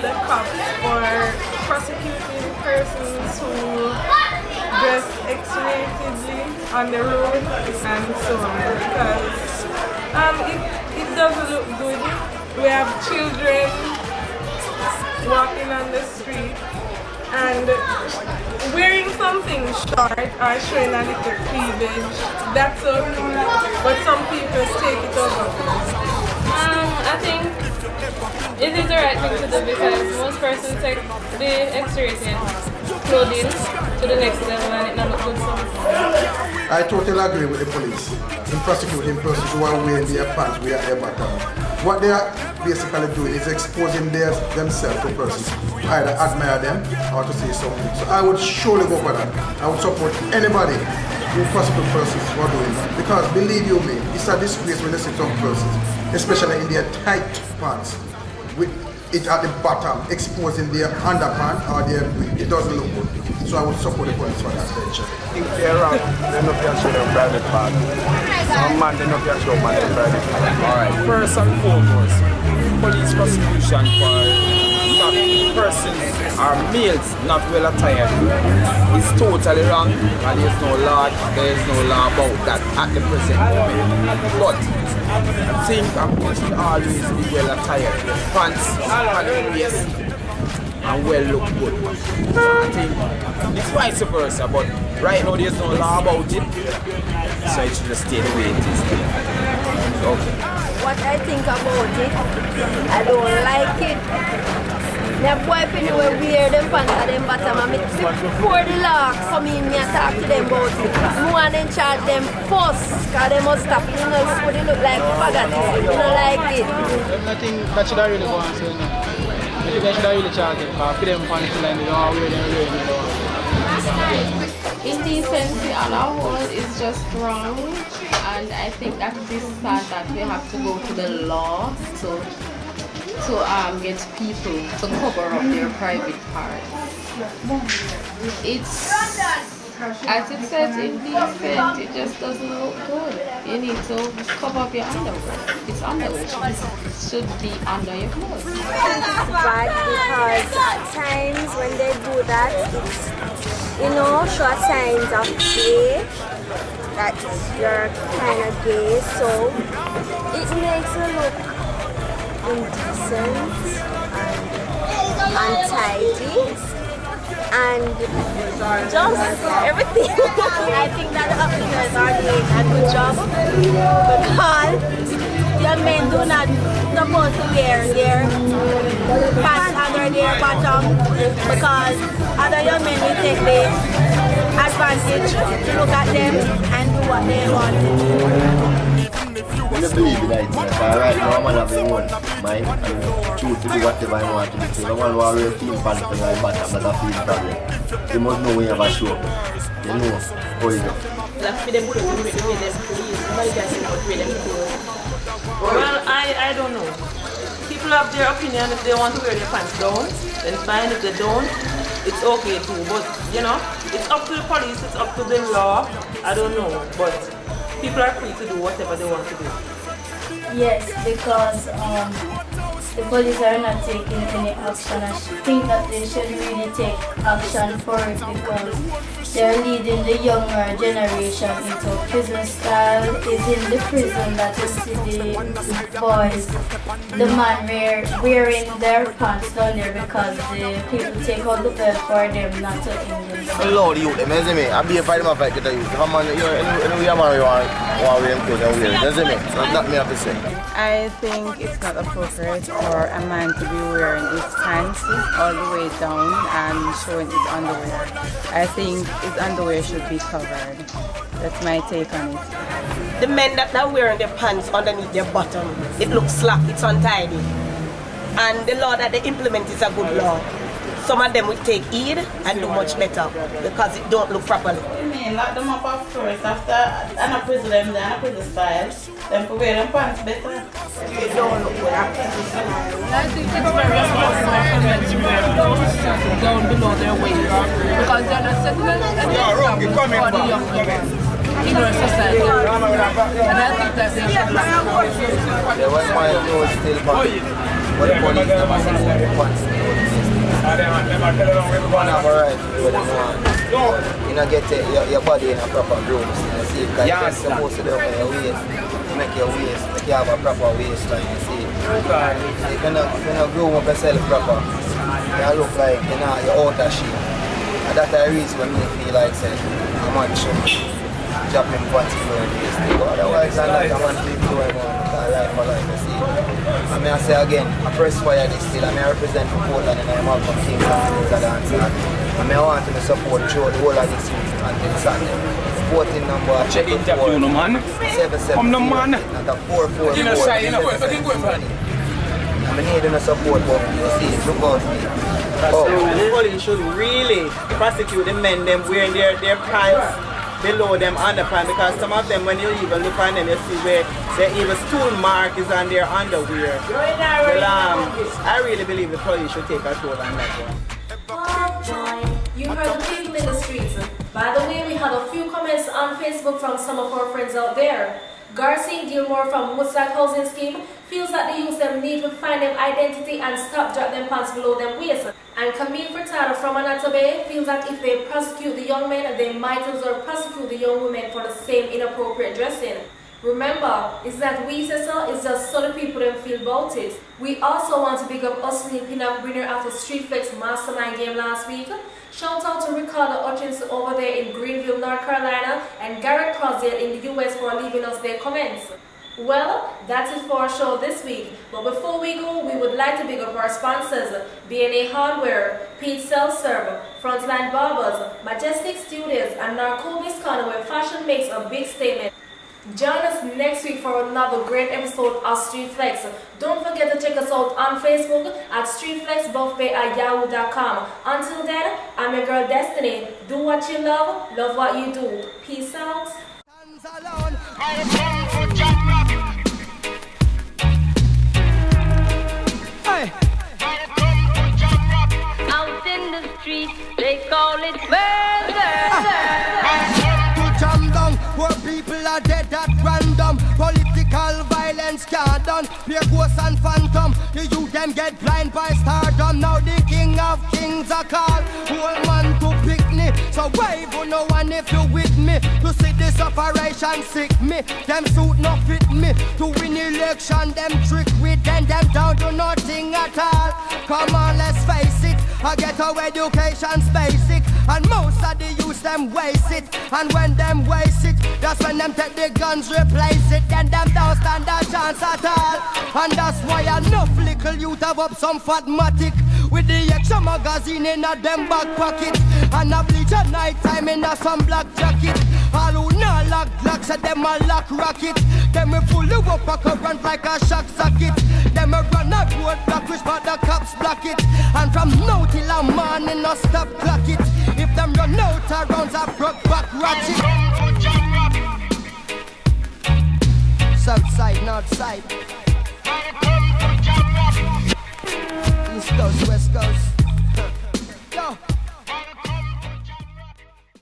the cops for prosecuting persons who dress X-ratedly on the road and so on because um, it, it doesn't look good. We have children walking on the street and wearing something short or showing a little cleavage, that's okay. But some people take it over. Um, I think it is the right thing to do because most persons take the X-rated clothing to the next level and it not look good so. I totally agree with the police in prosecuting persons who are wearing their pants without their bottom. What they are basically doing is exposing their, themselves to persons, either admire them or to say something. So I would surely go for that. I would support anybody who prosecute persons are doing that. Because believe you me, it's a disgrace when you see some persons, especially in their tight pants, with it at the bottom, exposing their underpants or their it doesn't look good. So I would support the police for that venture. If they're wrong, they're not going to show private part. Some man, they're not going to show man their private part. Alright, first and foremost, police prosecution for not persons or males not well attired is totally wrong and there's no law, there's no law about that at the present moment. But I think a man should always be well attired. Pants and waist and well look good. So I think it's vice versa, but right now there's no law about it. So it should just stay the way it is. Okay. What I think about it, I don't like it. The boy finna will wear them pants and them bottom and me before the law come in me and talk to them about it. Me want them charge them first cause they must stop. You know, so they look like spaghetti. You don't like it. I think that should have really go on so no. I think I should really charged them because for them pants line they don't wear them wear them. Indecency on a whole is just wrong and I think that this is part that we have to go to the law to to um, get people to cover up their private parts. It's as it says indecent, it just doesn't look good. You need to cover up your underwear. It's underwear. It should be under your clothes. It's bad because at times when they do that, it's, you know, show signs of gay, that you're kind of gay, so it makes you look indecent and untidy and just everything. I think that the officers are doing a good job because young men do not supposed to wear their pants under their bottom because other young men will take the advantage to look at them and do what they want to do. Right now. Right now, I'm have my own mind uh, and choose to do whatever I want to do. So, the one who always feel pants on my bottom, that I feel problem. You must know when you have a show. You know how. Well, I, I don't know. People have their opinion. If they want to wear their pants down, then fine. If they don't, it's okay too. But, you know, it's up to the police. It's up to the law. I don't know. But people are free to do whatever they want to do. Yes, because um, the police are not taking any action. I think that they should really take action for it because they're leading the younger generation into prison style. Is in the prison that you see the boys, the man wear, wearing their pants down there because the people take out the belt for them not to injure them. Hello, the youth, them, you see me? I be a fight, my fight, get a youth. If a man, you know, any, any way a man you want, want to wear them clothes, and wear it. You see me? So that me have to say. I think it's not appropriate for a man to be wearing his pants all the way down and showing his underwear. I think his underwear should be covered. That's my take on it. The men that are wearing their pants underneath their bottom, it looks slack, it's untidy. And the law that they implement is a good law. Some of them will take heed and do much better because it don't look properly. I mean, lock them up off first after and I prison them, then I prison style. Then for wear them pants better. It don't look good I think it's very responsible for men to wear clothes down below their waist because they're not setting an example for the young people in our society. And I think that they should like Yeah, what's my clothes still back? But the police never say no the pants in. One have a right to do what they want. You know, get your, your body in a proper groove. You see, because you're supposed to do it your waist. Make your waist, make you have a proper waistline, you see. If you not, if you not groom up yourself proper, you look like you know, you're out of shape. And that's the reason when me feel like man should drop him pants for the. But otherwise, I'm not a man to life for life, you see. I mean, I say again, I press fire this still. I mean, I represent Portland and I'm Malcolm King and. I mean, I want to support through the whole of this week until Sunday. Sporting number Check interview, no man. Seven seven. Come no man. Not a four four You know, four. shy, you know, seven, I think we're seven. I'm needing a support, but you see, look out me. So the police should really prosecute the men them wearing their, their pants below them underpants because some of them when you even look on them you see where their even stool mark is on their underwear. Well, um, I really believe the police should take a toll on that one. You heard the people in the streets. By the way, we had a few comments on Facebook from some of our friends out there. Garcia Gilmore from Woodstock Housing Scheme feels that the youth them need to find them identity and stop drop them pants below them waist. And Camille Furtado from Annotto Bay feels that if they prosecute the young men, they might as well prosecute the young women for the same inappropriate dressing. Remember, it's that we so, it's just so people don't feel about it. We also want to pick up Austin Pinnock winner the Street Flex Mastermind game last week. Shout out to Ricardo Hutchinson over there in Greenville, North Carolina, and Garrett Crozier in the US for leaving us their comments. Well, that's it for our show this week. But before we go, we would like to big up our sponsors, BNA Hardware, Pete Self Serve, Frontline Barbers, Majestic Studios, and Narcovis Corner where fashion makes a big statement. Join us next week for another great episode of Street Flex. Don't forget to check us out on Facebook at streetflexbuffet at yahoo.com. Until then, I'm your girl Destiny. Do what you love, love what you do. Peace out. Out in the streets, they call it done Pure ghosts and phantom. The youth them get blind by stardom. Now the king of kings are called Whole man to pick me. So wave on no one if you with me To see this operation sick me. Them suit not fit me. To win election them trick with them. Them down to nothing at all. Come on let's face it. I get our education's basic And most of the youth them waste it. And when them waste it That's when them take the guns replace it. Then them don't stand a chance at all. And that's why enough little youth have up some fatmatic With the extra magazine in a them back pocket. And a bleach at night time in a some black jacket. All who not lock glocks said them a lock rocket. Them we pull you up a current like a shock socket. Them a run a road block which but the cops block it. And from now till a morning no stop clock it If them run out of rounds I broke back ratchet South side, north side. East coast, west coast